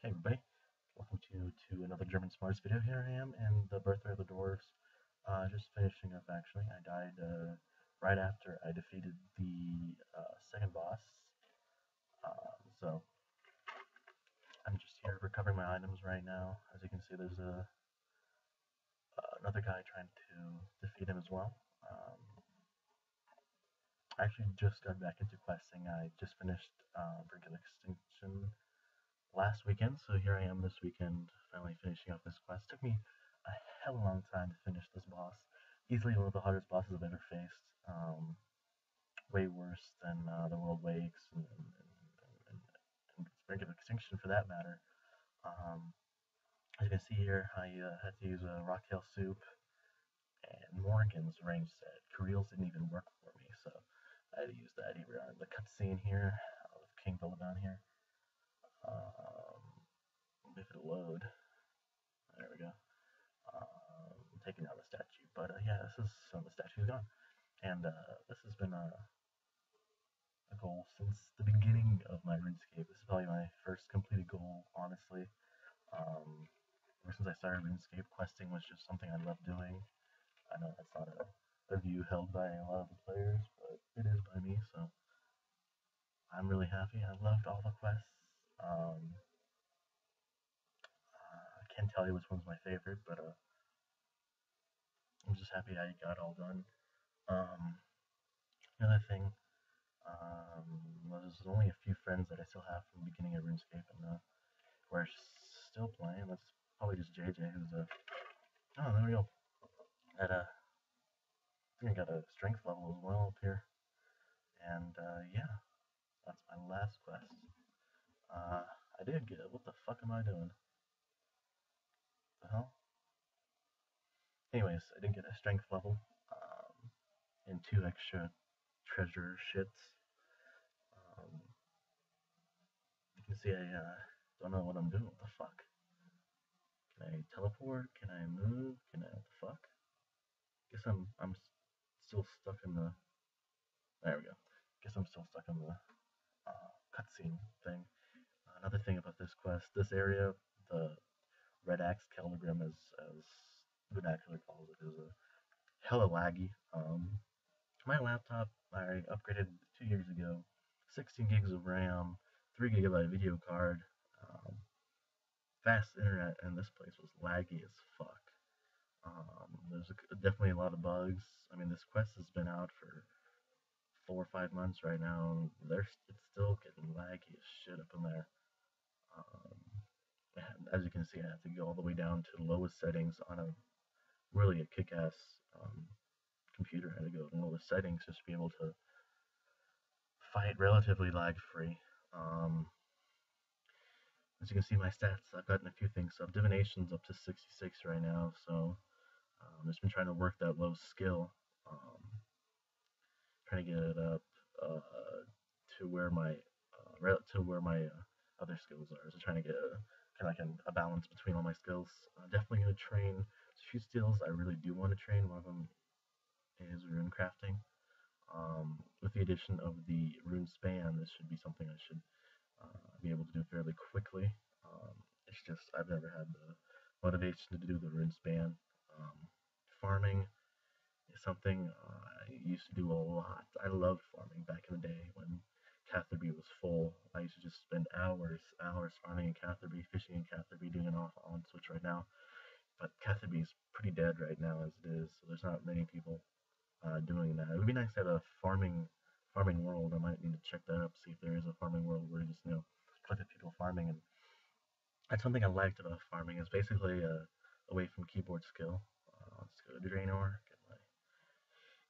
Hey everybody, welcome to, to another German Smarts video. Here I am in the Birthright of the Dwarves. Uh, just finishing up actually. I died uh, right after I defeated the uh, second boss. Um, so, I'm just here recovering my items right now. As you can see there's a uh, another guy trying to defeat him as well. Um, I actually just got back into questing. I just finished uh, Brink of Extinction last weekend, so here I am this weekend, finally finishing up this quest. Took me a hell of a long time to finish this boss. Easily one of the hardest bosses I've ever faced. Um, way worse than uh, the World Wakes and, and, and, and, of Extinction for that matter. Um, as you can see here, I uh, had to use a Rocktail Soup and Morrigan's range set. Karil's didn't even work for me, so I had to use that here. Uh, the cutscene here with King Baladan here. Um, if it'll load. There we go. Um, taking out the statue. But uh, yeah, this is so the statue's gone. And uh, this has been a, a goal since the beginning of my RuneScape. This is probably my first completed goal, honestly. Um, ever since I started RuneScape, questing was just something I loved doing. I know that's not a, a view held by a lot of the players, but it is by me, so I'm really happy. I loved all the quests. Um, uh, I can't tell you which one's my favorite, but uh, I'm just happy I got all done. Um, another thing, um, there's only a few friends that I still have from the beginning of RuneScape, and uh, we're still playing. That's probably just JJ, who's a. Oh, there we go. At a, I think I got a strength level as well up here, and uh, yeah, that's my last quest. Uh, I did get it. What the fuck am I doing? The hell? Anyways, I didn't get a strength level, um, and two extra treasure shits. Um, you can see I uh, don't know what I'm doing. What the fuck? Can I teleport? Can I move? Can I? What the fuck? Guess I'm I'm still stuck in the. There we go. Guess I'm still stuck in the uh, cutscene thing another thing about this quest, this area, the Red Axe Keldagrim, is as vernacular calls it, is a hella laggy. Um, my laptop I upgraded two years ago, 16 gigs of RAM, 3 gigabyte video card, um, fast internet, and this place was laggy as fuck. Um, there's a, definitely a lot of bugs. I mean, this quest has been out for four or five months right now, and there's it's still getting laggy as shit up in there. Um, as you can see, I have to go all the way down to lowest settings on a really a kick-ass um, computer. I had to go to the settings just to be able to fight relatively lag-free. Um, as you can see, my stats, I've gotten a few things up. Divination's up to 66 right now, so um, I've just been trying to work that low skill. Um, trying to get it up uh, to where my uh, to where my uh, other skills are. So trying to get a kind of like a, a balance between all my skills. Definitely going to train few skills I really do want to train. One of them is rune crafting. Um, with the addition of the rune span, this should be something I should uh, be able to do fairly quickly. Um, it's just I've never had the motivation to do the rune span. Um, farming is something uh, I used to do a lot. I loved farming back in the day when Catherby was full. I used to just spend hours, hours farming in Catherby, fishing in Catherby, doing it off on Switch right now. But Catherby's pretty dead right now as it is, so there's not many people uh, doing that. It would be nice to have a farming farming world. I might need to check that up, see if there is a farming world where you just you know collect people farming, and that's something I liked about farming. Is basically uh, away from keyboard skill. Uh, let's go to Draynor, get my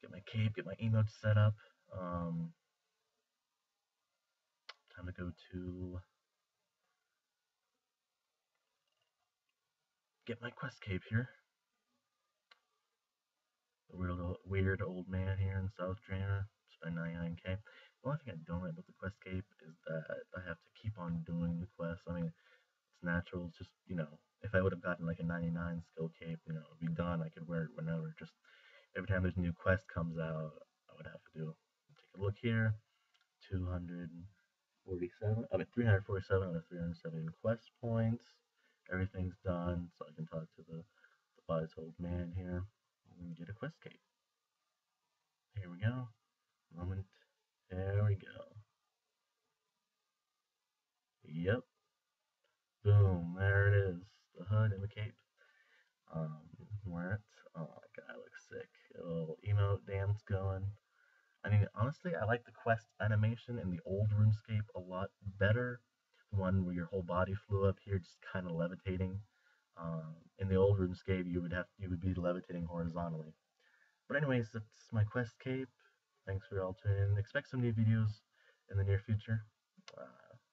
get my cape, get my emotes set up. Um, time to go to get my quest cape here. The weird, weird old man here in South Draynor. Spend 99k. The only thing I don't like about the quest cape is that I have to keep on doing the quest. I mean, it's natural. It's just, you know, if I would have gotten like a 99 skill cape, you know, it'd be done. I could wear it whenever. Just every time there's a new quest comes out, I would have to do. Take a look here. 200. 47, I mean 347 247 out of 307 quest points. Everything's done, so I can talk to the, the wise old man here and get a quest cape. Here we go. Moment. There we go. Yep. Boom. There it is. The hood and the cape. Um, wear it. Oh my god, it looks sick. A little emote dance going. I mean, honestly, I like the quest animation in the old RuneScape a lot better. The one where your whole body flew up here, just kind of levitating. Um, in the old RuneScape, you would have you would be levitating horizontally. But anyways, that's my quest cape. Thanks for all tuning in. Expect some new videos in the near future. Uh,